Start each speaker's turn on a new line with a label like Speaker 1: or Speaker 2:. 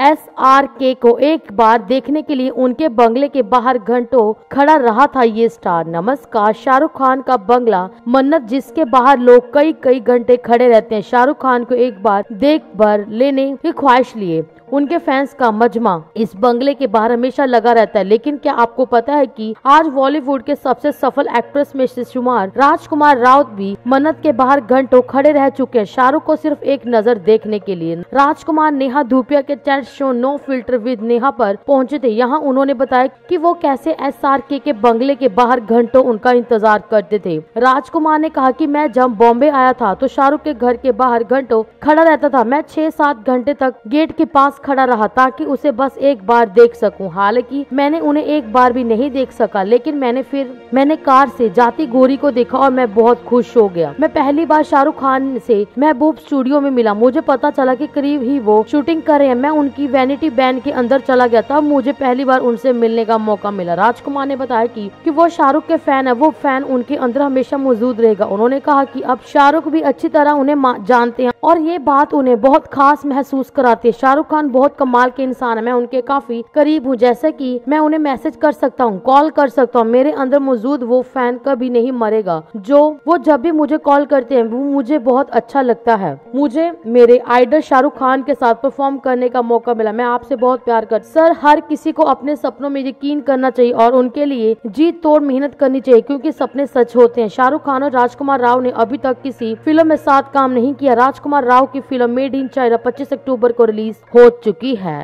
Speaker 1: S R के को एक बार देखने के लिए उनके बंगले के बाहर घंटों खड़ा रहा था ये स्टार। नमस्कार, शाहरुख खान का बंगला मन्नत, जिसके बाहर लोग कई कई घंटे खड़े रहते हैं। शाहरुख खान को एक बार देख भर लेने की ख्वाहिश लिए उनके फैंस का मजमा। इस बंगले के बाहर हमेशा लगा रहता है, लेकिन क्या आपको पता है कि आज बॉलीवुड के सबसे सफल एक्ट्रेस में से शुमार राजकुमार राउत भी मन्नत के बाहर घंटों खड़े रह चुके हैं। शाहरुख को सिर्फ़ एक नज़र देखने के लिए। राजकुमार नेहा धूपिया के chat show no filter with Neha पर पहुँचे थे। यहाँ उन्होंने बताया कि वो कैसे एस आर के, के बंगले के बाहर घंटों उनका इंतज़ार करते थे। राजकुमार ने कहा कि मैं जब बॉम्बे आया था तो शाहरुख के घर के बाहर घंटों खड़ा रहता था। मैं छह सात घंटे तक गेट के पास खड़ा रहा ताकि उसे बस एक बार देख सकूँ। हालाँकि मैंने उन्हें एक बार भी नहीं देख सका लेकिन मैंने फिर मैंने कार से जाती गोरी को देखा और मैं बहुत खुश हो गया। मैं पहली बार शाहरुख खान से महबूब स्टूडियो में मिला। मुझे पता चला कि करीब ही वो शूटिंग कर रहे हैं। मैं उनकी वैनिटी बैंड के अंदर चला गया तब मुझे पहली बार उनसे मिलने का मौका मिला। राजकुमार ने बताया कि, कि वो शाहरुख के फ़ैन है। वो फ़ैन उनके अंदर हमेशा मौजूद रहेगा। उन्होंने कहा कि अब शाहरुख भी अच्छी तरह उन्हें जानते हैं और ये बात उन्हें बहुत खास महसूस कराती है। शाहरुख खान बहुत कमाल के इंसान है। मैं उनके काफ़ी करीब हूँ। जैसे कि मैं उन्हें मैसेज कर सकता हूँ कॉल कर सकता हूँ। मेरे अंदर मौजूद वो फ़ैन कभी नहीं मरेगा। जो वो जब भी मुझे कॉल करते हैं वो मुझे बहुत अच्छा लगता है। मुझे मेरे आइडल शाहरुख खान के साथ परफॉर्म करने का मौका मिला। मैं आपसे बहुत प्यार कर, सर, हर किसी को अपने सपनों में यकीन करना चाहिए और उनके लिए जीत तोड़ मेहनत करनी चाहिए, क्योंकि सपने सच होते हैं। शाहरुख खान और राजकुमार राव ने अभी तक किसी फ़िल्म में साथ काम नहीं किया। राजकुमार राव की फ़िल्म मेड इन चाइना 25 अक्टूबर को रिलीज़ हो चुकी है।